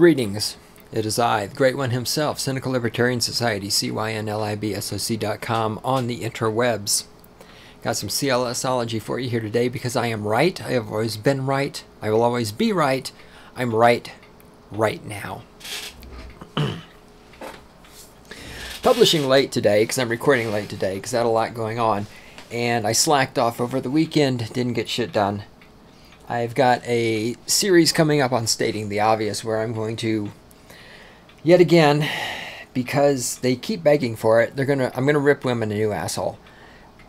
Greetings. It is I, the Great One himself, Cynical Libertarian Society, CYNLIBSOC.com, on the interwebs. Got some CLSology for you here today because I am right. I have always been right. I will always be right. I'm right right now. Publishing late today because I'm recording late today because I had a lot going on. And I slacked off over the weekend, didn't get shit done. I've got a series coming up on stating the obvious where I'm going to yet again because they keep begging for it, they're to I'm going to rip women a new asshole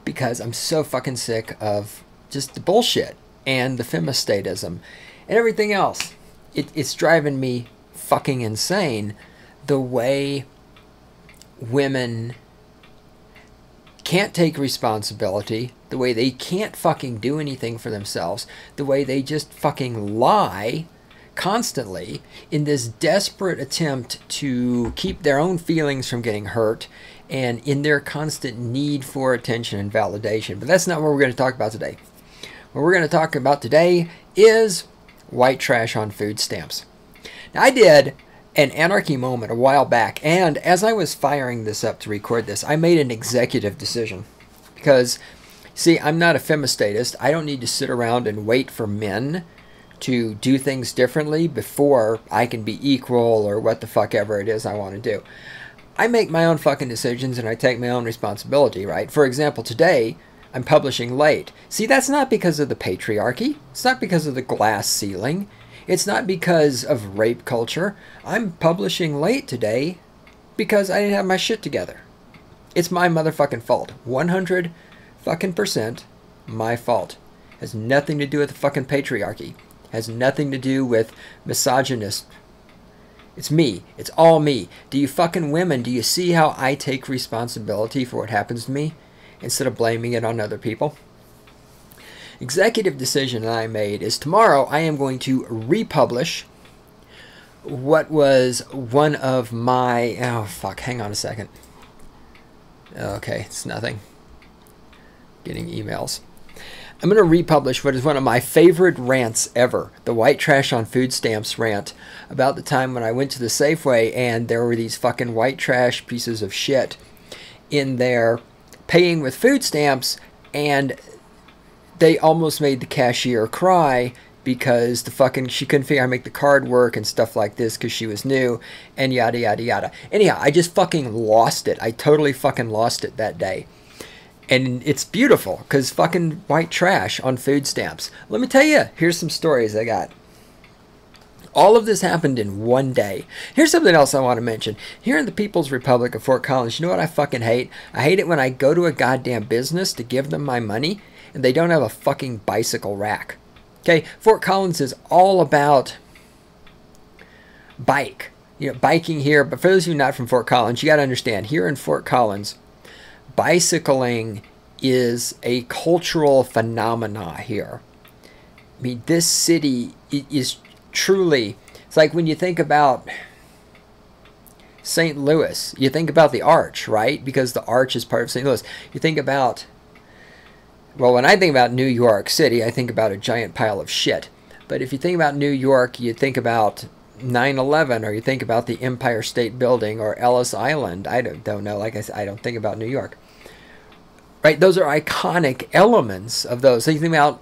because I'm so fucking sick of just the bullshit and the femistatism and everything else. It, it's driving me fucking insane the way women can't take responsibility, the way they can't fucking do anything for themselves, the way they just fucking lie constantly in this desperate attempt to keep their own feelings from getting hurt and in their constant need for attention and validation. But that's not what we're going to talk about today. What we're going to talk about today is white trash on food stamps. Now, I did an anarchy moment a while back, and as I was firing this up to record this, I made an executive decision. Because, see, I'm not a femistatist. I don't need to sit around and wait for men to do things differently before I can be equal or what the fuck ever it is I want to do. I make my own fucking decisions and I take my own responsibility, right? For example, today I'm publishing late. See, that's not because of the patriarchy. It's not because of the glass ceiling. It's not because of rape culture. I'm publishing late today because I didn't have my shit together. It's my motherfucking fault. 100 fucking percent my fault. Has nothing to do with the fucking patriarchy. Has nothing to do with misogynist. It's me. It's all me. Do you fucking women, do you see how I take responsibility for what happens to me instead of blaming it on other people? executive decision that I made is tomorrow I am going to republish what was one of my oh fuck hang on a second okay it's nothing getting emails I'm going to republish what is one of my favorite rants ever the white trash on food stamps rant about the time when I went to the Safeway and there were these fucking white trash pieces of shit in there paying with food stamps and they almost made the cashier cry because the fucking she couldn't figure out how to make the card work and stuff like this because she was new and yada yada yada. Anyhow, I just fucking lost it. I totally fucking lost it that day. And it's beautiful because fucking white trash on food stamps. Let me tell you, here's some stories I got. All of this happened in one day. Here's something else I want to mention. Here in the People's Republic of Fort Collins, you know what I fucking hate? I hate it when I go to a goddamn business to give them my money and they don't have a fucking bicycle rack. Okay, Fort Collins is all about bike. You know, biking here, but for those of you not from Fort Collins, you got to understand here in Fort Collins, bicycling is a cultural phenomena here. I mean, this city is truly, it's like when you think about St. Louis, you think about the arch, right? Because the arch is part of St. Louis. You think about well, when I think about New York City, I think about a giant pile of shit. But if you think about New York, you think about 9/11, or you think about the Empire State Building or Ellis Island. I don't, don't know. Like I said, I don't think about New York. Right? Those are iconic elements of those. So you think about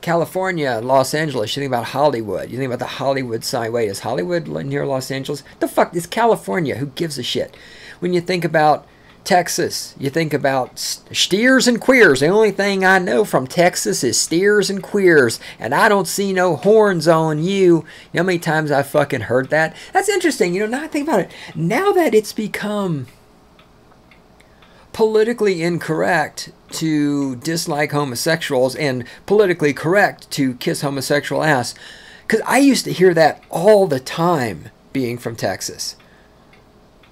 California, Los Angeles. You think about Hollywood. You think about the Hollywood sign. Wait, is Hollywood near Los Angeles? The fuck is California? Who gives a shit? When you think about Texas, you think about steers and queers. The only thing I know from Texas is steers and queers, and I don't see no horns on you. You know how many times I fucking heard that? That's interesting. You know, now I think about it. Now that it's become politically incorrect to dislike homosexuals and politically correct to kiss homosexual ass, because I used to hear that all the time being from Texas.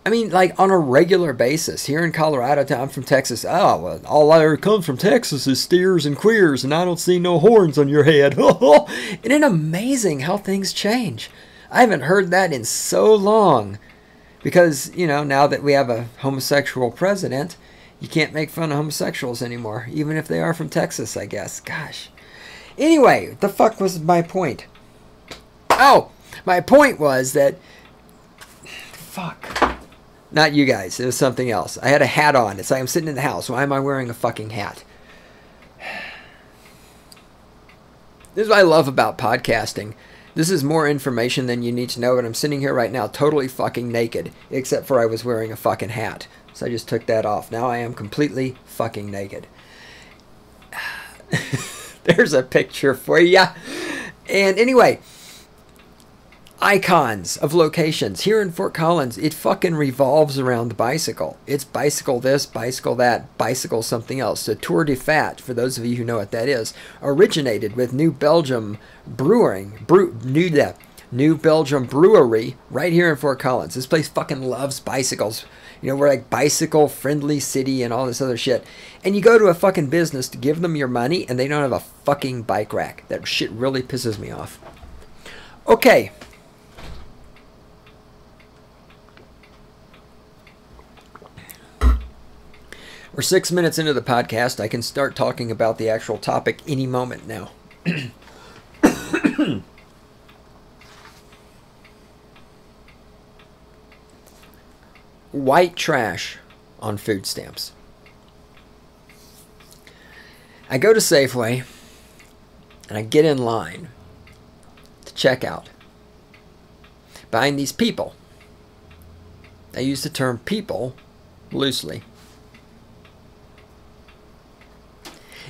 I mean, like on a regular basis. Here in Colorado, I'm from Texas. Oh, well, all I ever come from Texas is steers and queers, and I don't see no horns on your head. Isn't it amazing how things change? I haven't heard that in so long. Because, you know, now that we have a homosexual president, you can't make fun of homosexuals anymore, even if they are from Texas, I guess. Gosh. Anyway, the fuck was my point? Oh, My point was that. Fuck. Not you guys. It was something else. I had a hat on. It's like I'm sitting in the house. Why am I wearing a fucking hat? This is what I love about podcasting. This is more information than you need to know, and I'm sitting here right now totally fucking naked, except for I was wearing a fucking hat. So I just took that off. Now I am completely fucking naked. There's a picture for you. And anyway, icons of locations here in Fort Collins. It fucking revolves around the bicycle. It's bicycle this, bicycle that, bicycle something else. The Tour de Fat, for those of you who know what that is, originated with New Belgium Brewing, brew, New the New Belgium Brewery right here in Fort Collins. This place fucking loves bicycles. You know, we're like bicycle friendly city and all this other shit. And you go to a fucking business to give them your money and they don't have a fucking bike rack. That shit really pisses me off. Okay. We're six minutes into the podcast. I can start talking about the actual topic any moment now. White trash on food stamps. I go to Safeway and I get in line to check out. Buying these people. I use the term people loosely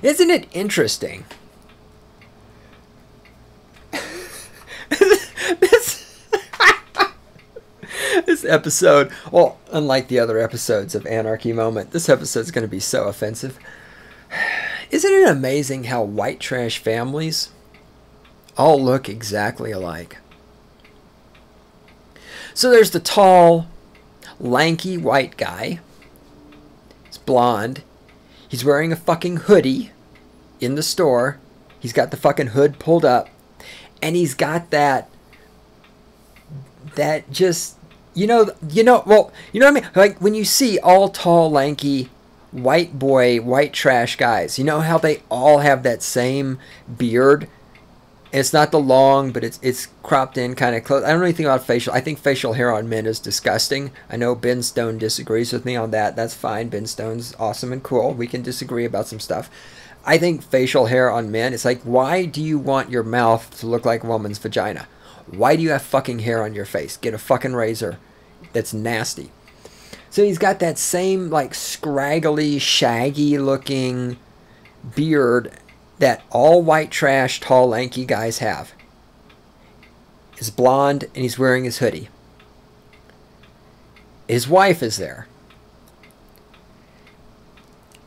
Isn't it interesting? this, this episode, well, unlike the other episodes of Anarchy Moment, this episode is going to be so offensive. Isn't it amazing how white trash families all look exactly alike? So there's the tall, lanky white guy. He's blonde. He's wearing a fucking hoodie in the store. He's got the fucking hood pulled up. And he's got that that just you know you know well you know what I mean like when you see all tall lanky white boy white trash guys you know how they all have that same beard it's not the long, but it's it's cropped in kind of close. I don't know anything about facial. I think facial hair on men is disgusting. I know Ben Stone disagrees with me on that. That's fine. Ben Stone's awesome and cool. We can disagree about some stuff. I think facial hair on men, it's like, why do you want your mouth to look like a woman's vagina? Why do you have fucking hair on your face? Get a fucking razor. That's nasty. So he's got that same, like, scraggly, shaggy looking beard that all white trash, tall, lanky guys have. He's blonde and he's wearing his hoodie. His wife is there.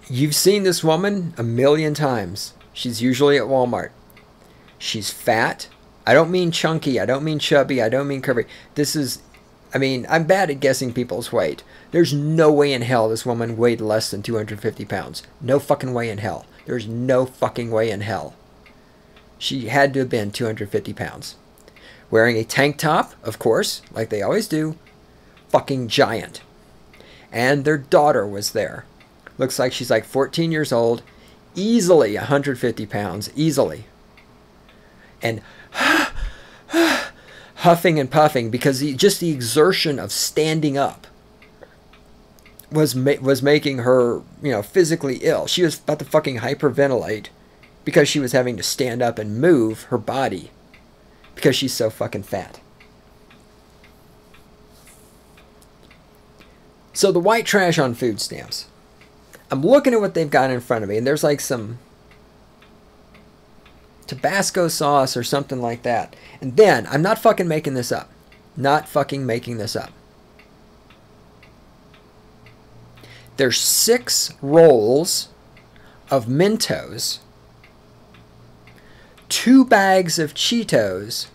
You've seen this woman a million times. She's usually at Walmart. She's fat. I don't mean chunky. I don't mean chubby. I don't mean curvy. This is, I mean, I'm bad at guessing people's weight. There's no way in hell this woman weighed less than 250 pounds. No fucking way in hell. There's no fucking way in hell. She had to have been 250 pounds. Wearing a tank top, of course, like they always do. Fucking giant. And their daughter was there. Looks like she's like 14 years old, easily 150 pounds, easily. And huffing and puffing because the, just the exertion of standing up was ma- was making her, you know, physically ill. She was about to fucking hyperventilate because she was having to stand up and move her body because she's so fucking fat. So the white trash on food stamps. I'm looking at what they've got in front of me, and there's like some Tabasco sauce or something like that. And then, I'm not fucking making this up. Not fucking making this up. There's six rolls of Mentos, two bags of Cheetos,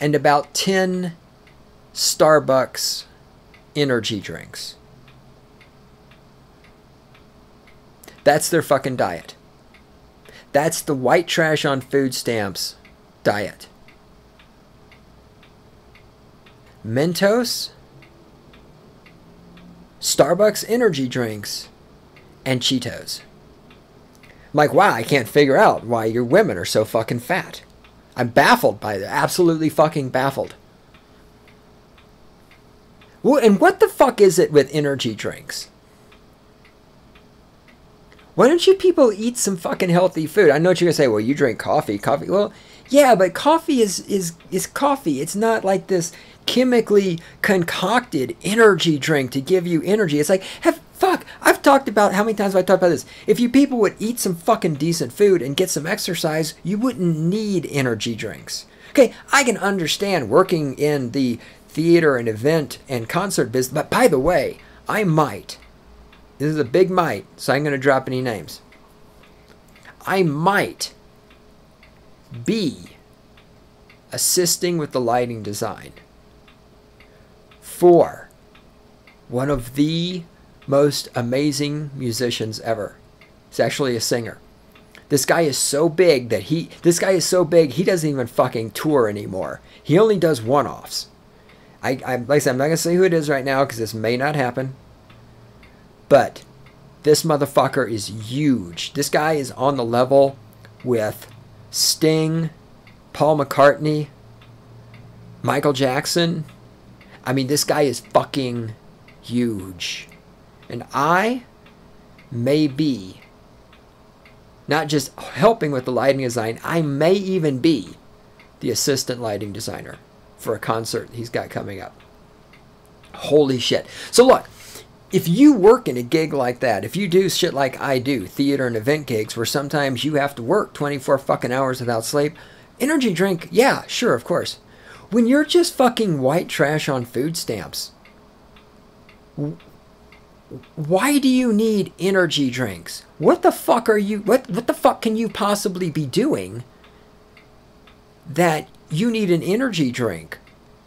and about 10 Starbucks energy drinks. That's their fucking diet. That's the white trash on food stamps diet. Mentos, Starbucks energy drinks, and Cheetos. I'm like, wow, I can't figure out why your women are so fucking fat. I'm baffled by it. Absolutely fucking baffled. Well, and what the fuck is it with energy drinks? Why don't you people eat some fucking healthy food? I know what you're gonna say. Well, you drink coffee. Coffee. Well, yeah, but coffee is is is coffee. It's not like this chemically concocted energy drink to give you energy. It's like, have fuck. I've talked about how many times have I talked about this. If you people would eat some fucking decent food and get some exercise, you wouldn't need energy drinks. Okay, I can understand working in the theater and event and concert business, but by the way, I might this is a big might, so I'm going to drop any names. I might be assisting with the lighting design for one of the most amazing musicians ever. He's actually a singer. This guy is so big that he this guy is so big he doesn't even fucking tour anymore. He only does one-offs. I, I like I said, I'm not gonna say who it is right now because this may not happen. But this motherfucker is huge. This guy is on the level with Sting, Paul McCartney, Michael Jackson. I mean, this guy is fucking huge. And I may be not just helping with the lighting design, I may even be the assistant lighting designer for a concert he's got coming up. Holy shit. So, look, if you work in a gig like that, if you do shit like I do, theater and event gigs where sometimes you have to work 24 fucking hours without sleep, energy drink, yeah, sure, of course. When you're just fucking white trash on food stamps, why do you need energy drinks? What the fuck are you what what the fuck can you possibly be doing that you need an energy drink?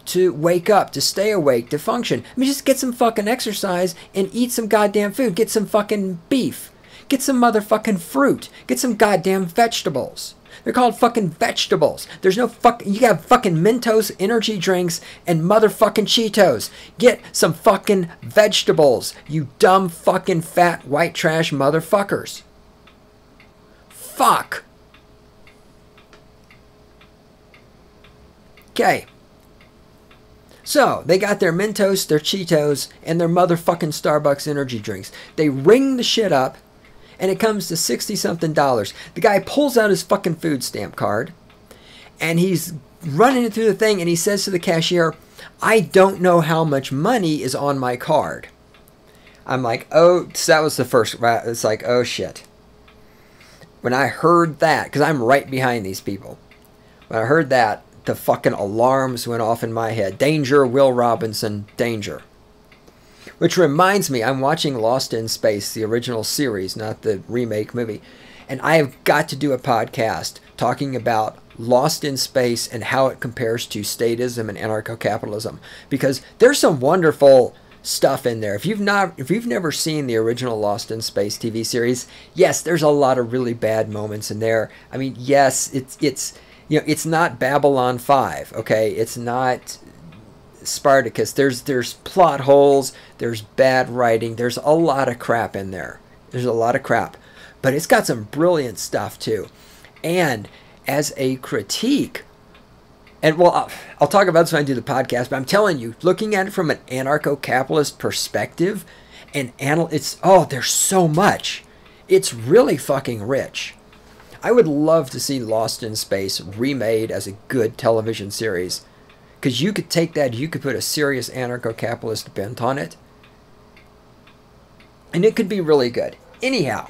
To wake up, to stay awake, to function. I mean, just get some fucking exercise and eat some goddamn food. Get some fucking beef. Get some motherfucking fruit. Get some goddamn vegetables. They're called fucking vegetables. There's no fuck. You got fucking Mentos energy drinks and motherfucking Cheetos. Get some fucking vegetables, you dumb fucking fat white trash motherfuckers. Fuck. Okay. So they got their Mentos, their Cheetos, and their motherfucking Starbucks energy drinks. They ring the shit up, and it comes to 60 something dollars. The guy pulls out his fucking food stamp card, and he's running it through the thing, and he says to the cashier, I don't know how much money is on my card. I'm like, oh, so that was the first. It's like, oh shit. When I heard that, because I'm right behind these people, when I heard that, the fucking alarms went off in my head. Danger, Will Robinson, danger. Which reminds me, I'm watching Lost in Space, the original series, not the remake movie. And I have got to do a podcast talking about Lost in Space and how it compares to statism and anarcho capitalism. Because there's some wonderful stuff in there. If you've not if you've never seen the original Lost in Space TV series, yes, there's a lot of really bad moments in there. I mean, yes, it's it's you know, it's not Babylon 5, okay? It's not Spartacus. There's there's plot holes, there's bad writing, there's a lot of crap in there. There's a lot of crap. But it's got some brilliant stuff too. And as a critique, and well, I'll, talk about this when I do the podcast, but I'm telling you, looking at it from an anarcho capitalist perspective, and anal- it's, oh, there's so much. It's really fucking rich. I would love to see Lost in Space remade as a good television series. Because you could take that, you could put a serious anarcho capitalist bent on it, and it could be really good. Anyhow,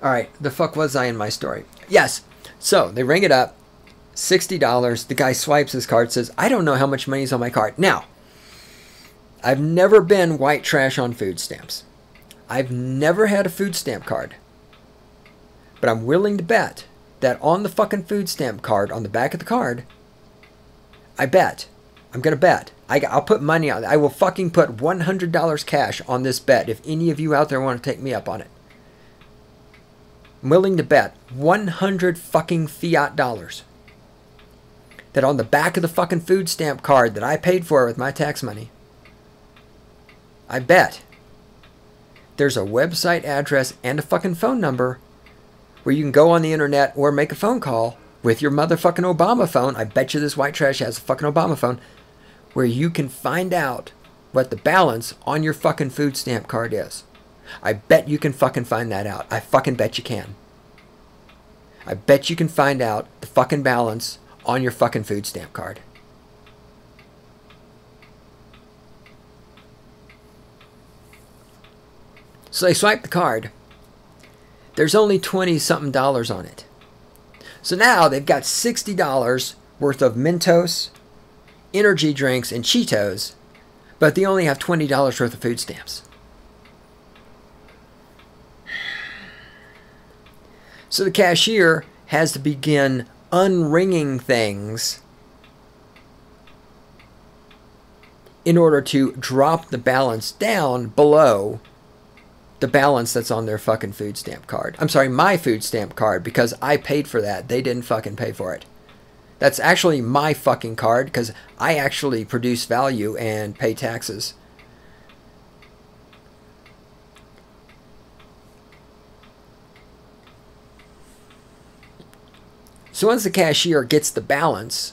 all right, the fuck was I in my story? Yes, so they ring it up, $60. The guy swipes his card, says, I don't know how much money's on my card. Now, I've never been white trash on food stamps. I've never had a food stamp card. But I'm willing to bet that on the fucking food stamp card, on the back of the card, I bet. I'm going to bet. I, will put money on it. I will fucking put $100 cash on this bet if any of you out there want to take me up on it. I'm willing to bet 100 fucking fiat dollars that on the back of the fucking food stamp card that I paid for with my tax money, I bet there's a website address and a fucking phone number where you can go on the internet or make a phone call with your motherfucking Obama phone. I bet you this white trash has a fucking Obama phone where you can find out what the balance on your fucking food stamp card is. I bet you can fucking find that out. I fucking bet you can. I bet you can find out the fucking balance on your fucking food stamp card. So they swipe the card. There's only 20 something dollars on it. So now they've got $60 worth of Mentos, energy drinks, and Cheetos, but they only have $20 worth of food stamps. So the cashier has to begin unringing things in order to drop the balance down below the balance that's on their fucking food stamp card. I'm sorry, my food stamp card because I paid for that. They didn't fucking pay for it. That's actually my fucking card because I actually produce value and pay taxes. So once the cashier gets the balance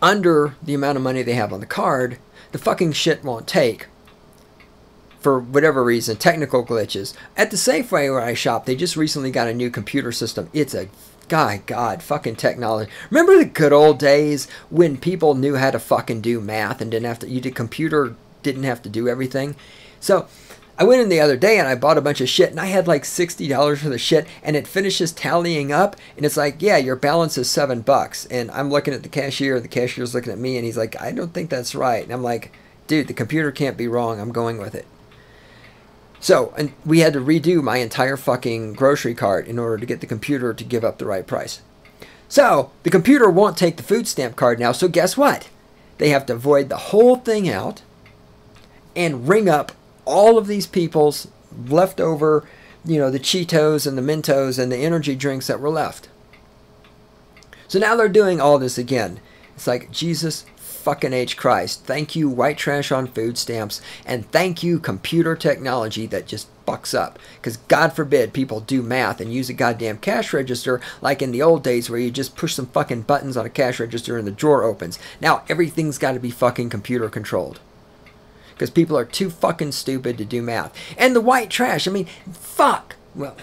under the amount of money they have on the card, the fucking shit won't take for whatever reason, technical glitches. At the Safeway where I shop, they just recently got a new computer system. It's a God, God, fucking technology. Remember the good old days when people knew how to fucking do math and didn't have to, you did computer didn't have to do everything. So I went in the other day and I bought a bunch of shit and I had like $60 for the shit and it finishes tallying up and it's like, yeah, your balance is seven bucks. And I'm looking at the cashier, and the cashier's looking at me and he's like, I don't think that's right. And I'm like, dude, the computer can't be wrong. I'm going with it. So, and we had to redo my entire fucking grocery cart in order to get the computer to give up the right price. So, the computer won't take the food stamp card now, so guess what? They have to void the whole thing out and ring up all of these people's leftover, you know, the Cheetos and the Mentos and the energy drinks that were left. So now they're doing all this again. It's like, Jesus fucking H Christ. Thank you, white trash on food stamps. And thank you, computer technology that just fucks up. Because God forbid people do math and use a goddamn cash register like in the old days where you just push some fucking buttons on a cash register and the drawer opens. Now everything's got to be fucking computer controlled. Because people are too fucking stupid to do math. And the white trash, I mean, fuck. Well.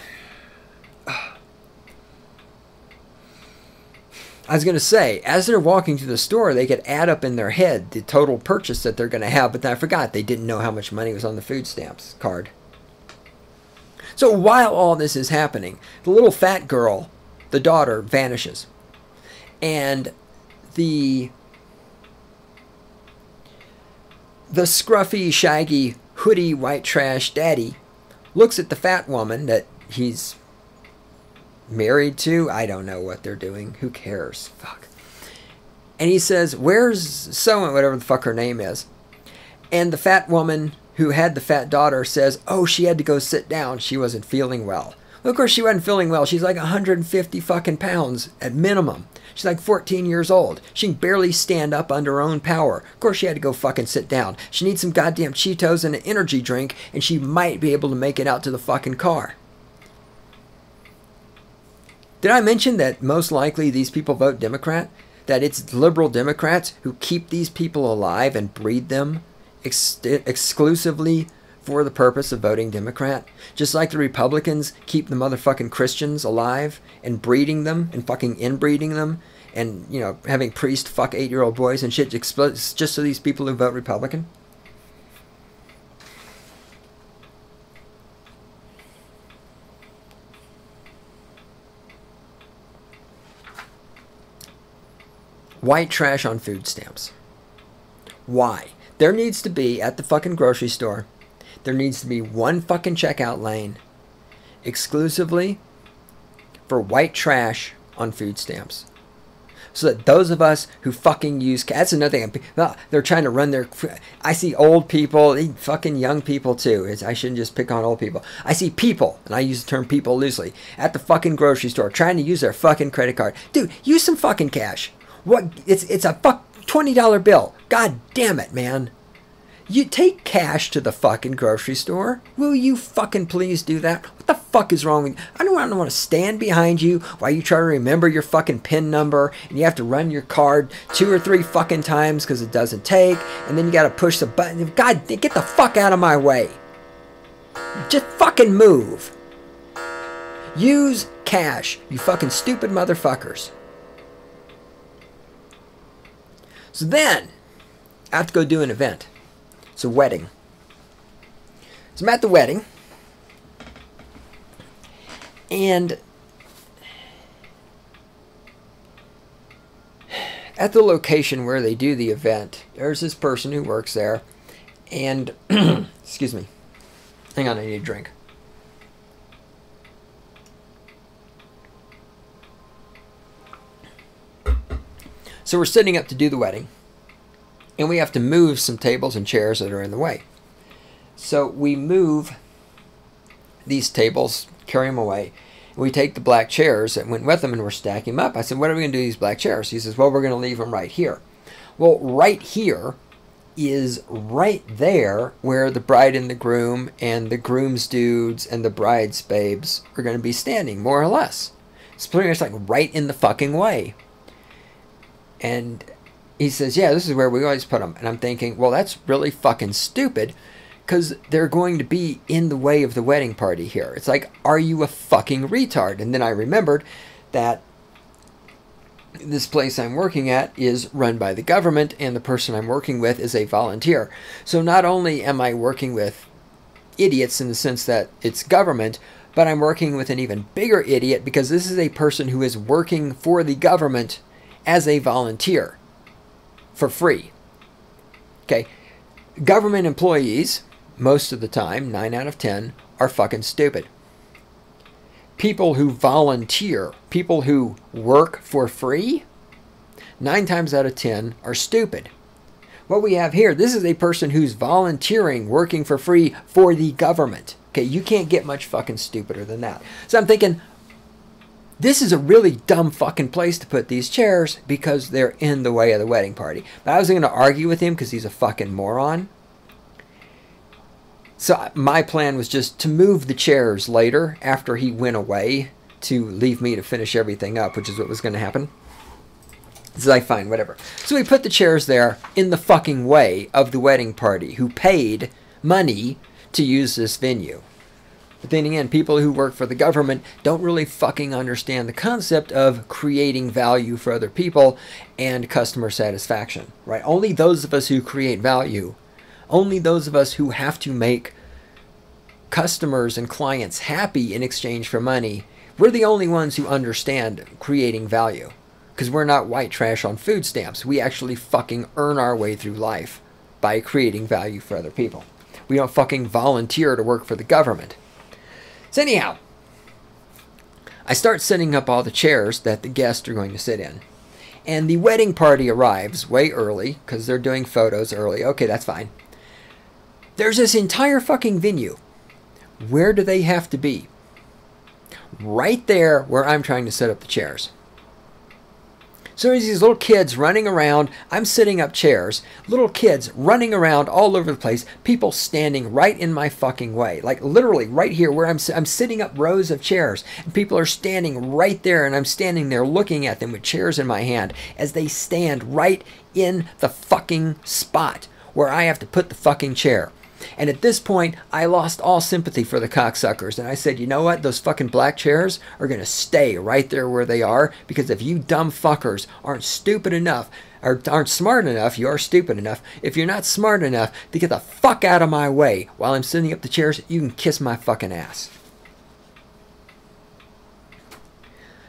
I was going to say, as they're walking to the store, they could add up in their head the total purchase that they're going to have, but then I forgot they didn't know how much money was on the food stamps card. So while all this is happening, the little fat girl, the daughter, vanishes. And the the scruffy, shaggy, hoodie, white trash daddy looks at the fat woman that he's married to. I don't know what they're doing. Who cares? Fuck. And he says, Where's so and whatever the fuck her name is? And the fat woman who had the fat daughter says, Oh, she had to go sit down. She wasn't feeling well. well of course, she wasn't feeling well. She's like 150 fucking pounds at minimum. She's like 14 years old. She can barely stand up under her own power. Of course, she had to go fucking sit down. She needs some goddamn Cheetos and an energy drink, and she might be able to make it out to the fucking car. Did I mention that most likely these people vote Democrat? That it's liberal Democrats who keep these people alive and breed them ex- exclusively for the purpose of voting Democrat? Just like the Republicans keep the motherfucking Christians alive and breeding them and fucking inbreeding them and, you know, having priests fuck eight year old boys and shit just so these people who vote Republican? White trash on food stamps. Why? There needs to be, at the fucking grocery store, there needs to be one fucking checkout lane exclusively for white trash on food stamps. So that those of us who fucking use that's another thing. Uh, they're trying to run their. I see old people, fucking young people too. It's, I shouldn't just pick on old people. I see people, and I use the term people loosely, at the fucking grocery store trying to use their fucking credit card. Dude, use some fucking cash. What? It's it's a fuck twenty dollar bill. God damn it, man. You take cash to the fucking grocery store. Will you fucking please do that? What the fuck is wrong with you? I don't, I don't want to stand behind you while you try to remember your fucking PIN number and you have to run your card two or three fucking times because it doesn't take. And then you got to push the button. God, get the fuck out of my way. Just fucking move. Use cash, you fucking stupid motherfuckers. So then, I have to go do an event. It's a wedding. So I'm at the wedding. And at the location where they do the event, there's this person who works there. And, excuse me. Hang on, I need a drink. So we're sitting up to do the wedding, and we have to move some tables and chairs that are in the way. So we move these tables, carry them away. And we take the black chairs that went with them and we're stacking them up. I said, What are we going to do with these black chairs? He says, Well, we're going to leave them right here. Well, right here is right there where the bride and the groom and the groom's dudes and the bride's babes are going to be standing, more or less. It's pretty much like right in the fucking way. And he says, Yeah, this is where we always put them. And I'm thinking, Well, that's really fucking stupid because they're going to be in the way of the wedding party here. It's like, Are you a fucking retard? And then I remembered that this place I'm working at is run by the government, and the person I'm working with is a volunteer. So not only am I working with idiots in the sense that it's government, but I'm working with an even bigger idiot because this is a person who is working for the government as a volunteer for free. Okay. Government employees, most of the time, 9 out of 10, are fucking stupid. People who volunteer, people who work for free, 9 times out of 10 are stupid. What we have here, this is a person who's volunteering, working for free for the government. Okay, you can't get much fucking stupider than that. So I'm thinking, this is a really dumb fucking place to put these chairs because they're in the way of the wedding party. But I wasn't going to argue with him because he's a fucking moron. So my plan was just to move the chairs later after he went away to leave me to finish everything up, which is what was going to happen. So I fine, whatever. So we put the chairs there in the fucking way of the wedding party who paid money to use this venue. But then again, people who work for the government don't really fucking understand the concept of creating value for other people and customer satisfaction, right? Only those of us who create value, only those of us who have to make customers and clients happy in exchange for money, we're the only ones who understand creating value. Because we're not white trash on food stamps. We actually fucking earn our way through life by creating value for other people. We don't fucking volunteer to work for the government. So, anyhow, I start setting up all the chairs that the guests are going to sit in. And the wedding party arrives way early because they're doing photos early. Okay, that's fine. There's this entire fucking venue. Where do they have to be? Right there where I'm trying to set up the chairs. So there's these little kids running around. I'm sitting up chairs. Little kids running around all over the place. People standing right in my fucking way. Like literally right here where I'm, I'm sitting up rows of chairs. And people are standing right there. And I'm standing there looking at them with chairs in my hand as they stand right in the fucking spot where I have to put the fucking chair. And at this point, I lost all sympathy for the cocksuckers. And I said, you know what? Those fucking black chairs are going to stay right there where they are because if you dumb fuckers aren't stupid enough, or aren't smart enough, you are stupid enough. If you're not smart enough to get the fuck out of my way while I'm setting up the chairs, you can kiss my fucking ass.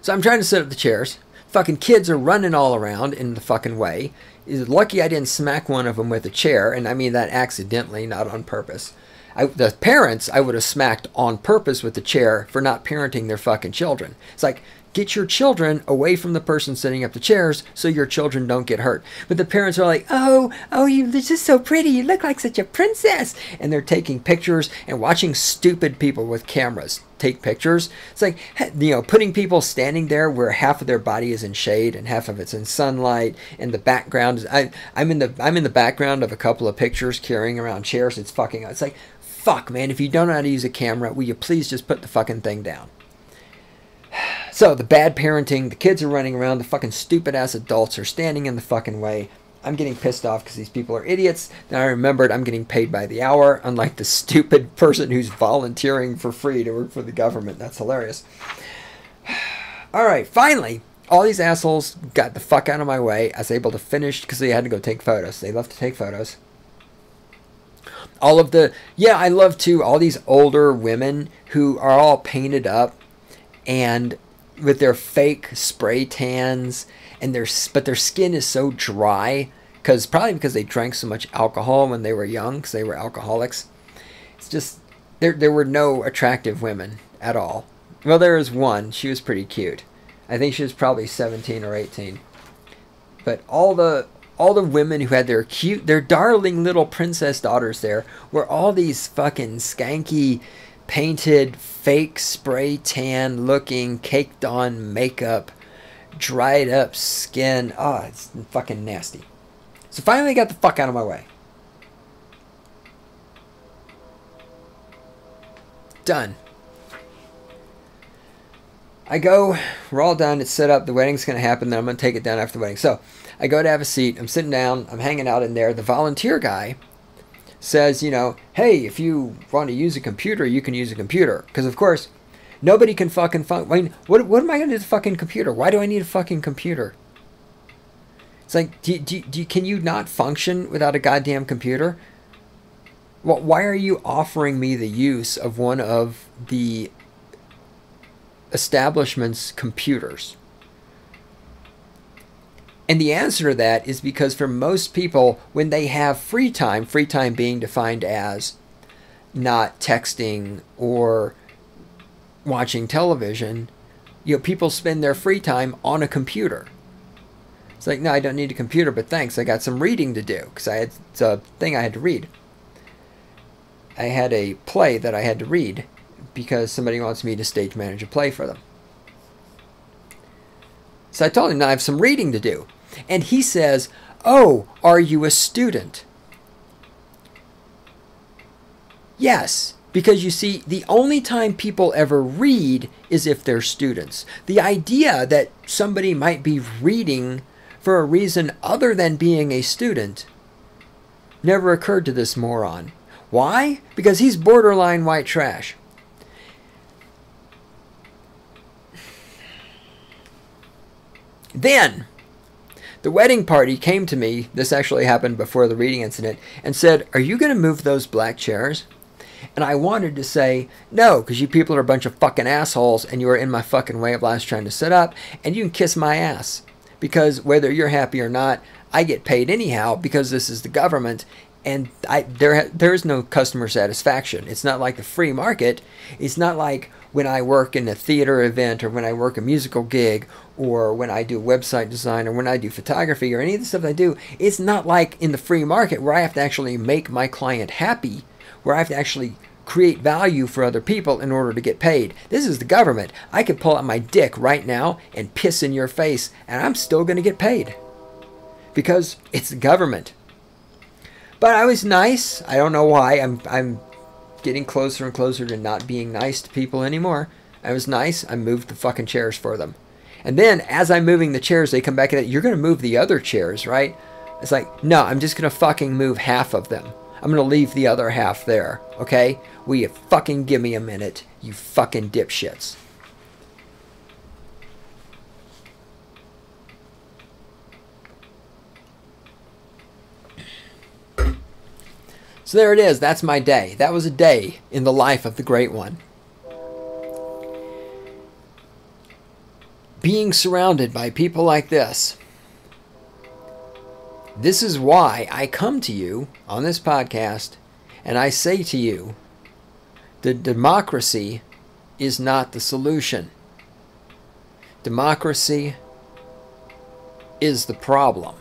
So I'm trying to set up the chairs. Fucking kids are running all around in the fucking way. Is lucky I didn't smack one of them with a chair, and I mean that accidentally, not on purpose. I, the parents I would have smacked on purpose with the chair for not parenting their fucking children. It's like, get your children away from the person setting up the chairs so your children don't get hurt. But the parents are like, oh, oh, you're just so pretty. You look like such a princess. And they're taking pictures and watching stupid people with cameras take pictures. It's like, you know, putting people standing there where half of their body is in shade and half of it's in sunlight and the background is, I, I'm in the, I'm in the background of a couple of pictures carrying around chairs. It's fucking, it's like, fuck, man, if you don't know how to use a camera, will you please just put the fucking thing down? So, the bad parenting, the kids are running around, the fucking stupid ass adults are standing in the fucking way. I'm getting pissed off because these people are idiots. Then I remembered I'm getting paid by the hour, unlike the stupid person who's volunteering for free to work for the government. That's hilarious. All right, finally, all these assholes got the fuck out of my way. I was able to finish because they had to go take photos. They love to take photos. All of the, yeah, I love too, all these older women who are all painted up and with their fake spray tans and their, but their skin is so dry because probably because they drank so much alcohol when they were young because they were alcoholics. It's just, there, there were no attractive women at all. Well, there was one. She was pretty cute. I think she was probably 17 or 18. But all the all the women who had their cute, their darling little princess daughters there were all these fucking skanky, painted, fake spray tan looking, caked on makeup, dried up skin. Oh, it's fucking nasty. So finally got the fuck out of my way. Done. I go, we're all done, it's set up, the wedding's going to happen, then I'm going to take it down after the wedding. So I go to have a seat, I'm sitting down, I'm hanging out in there. The volunteer guy says, you know, hey, if you want to use a computer, you can use a computer. Because, of course, nobody can fucking fun- I mean, what, what am I going to do with a fucking computer? Why do I need a fucking computer? It's like, do, do, do, can you not function without a goddamn computer? Well, why are you offering me the use of one of the establishment's computers? And the answer to that is because for most people, when they have free time, free time being defined as not texting or watching television, you know, people spend their free time on a computer. It's like, no, I don't need a computer, but thanks. I got some reading to do because I had it's a thing I had to read. I had a play that I had to read, because somebody wants me to stage manage a play for them. So I told him I have some reading to do. And he says, Oh, are you a student? Yes, because you see, the only time people ever read is if they're students. The idea that somebody might be reading for a reason other than being a student never occurred to this moron. Why? Because he's borderline white trash. Then, the wedding party came to me, this actually happened before the reading incident, and said, Are you going to move those black chairs? And I wanted to say, No, because you people are a bunch of fucking assholes and you are in my fucking way of last trying to sit up, and you can kiss my ass. Because whether you're happy or not, I get paid anyhow because this is the government and I, there there is no customer satisfaction. It's not like the free market. It's not like when I work in a theater event or when I work a musical gig or when I do website design or when I do photography or any of the stuff I do. It's not like in the free market where I have to actually make my client happy, where I have to actually create value for other people in order to get paid. This is the government. I could pull out my dick right now and piss in your face and I'm still going to get paid because it's the government. But I was nice. I don't know why. I'm I'm getting closer and closer to not being nice to people anymore. I was nice. I moved the fucking chairs for them. And then as I'm moving the chairs, they come back and you're going to move the other chairs, right? It's like, no, I'm just going to fucking move half of them. I'm going to leave the other half there, okay? Will you fucking give me a minute, you fucking dipshits? So there it is. That's my day. That was a day in the life of the Great One. Being surrounded by people like this. This is why I come to you on this podcast and I say to you that democracy is not the solution. Democracy is the problem.